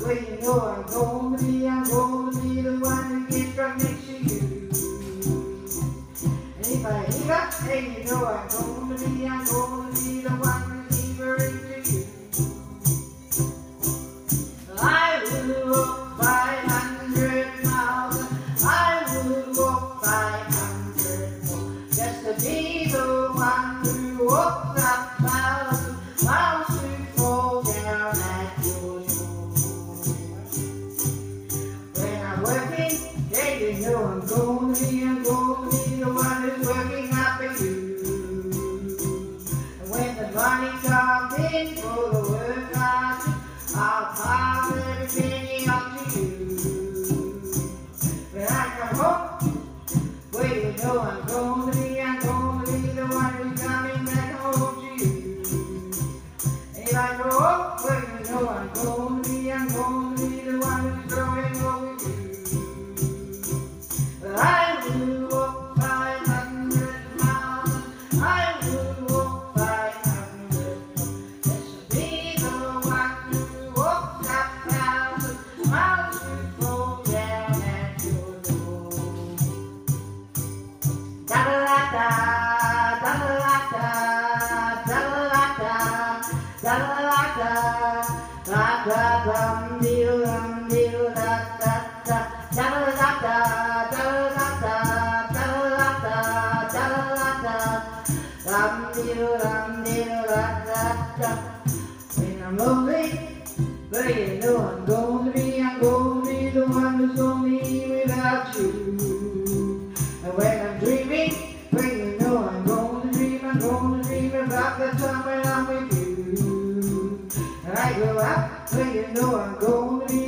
Well, you know I'm gonna be, I'm gonna be the one to get drunk next to you. And if I hit up, hey, you know I'm gonna be, I'm gonna be the one to keep her into you. I will walk 500 miles, I will walk 500 more, just to be the one who walks up thousand I'm gonna be the one who's working out for you. And when the money comes in for the work I do, I'll pile every penny onto you. When I come home, well, you know I'm dum dee dum dee da da da. When I'm lonely, but you know I'm gonna be, I'm gonna be the one who's lonely without you. And when I'm dreaming, well you know I'm gonna dream, I'm gonna dream about the time when I'm with you. And I go out, well you know I'm gonna be,